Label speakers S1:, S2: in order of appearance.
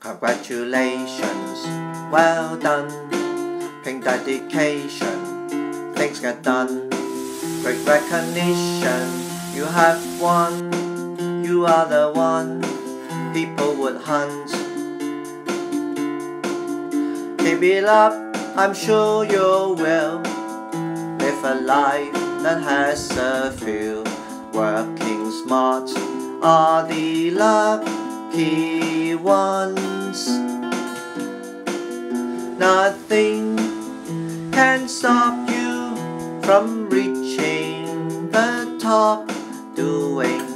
S1: Congratulations, well done. Pink dedication, things get done. Great recognition, you have won. You are the one people would hunt. Keep it up, I'm sure you will. Live a life that has a feel. Working smart are the lucky Nothing can stop you from reaching the top, doing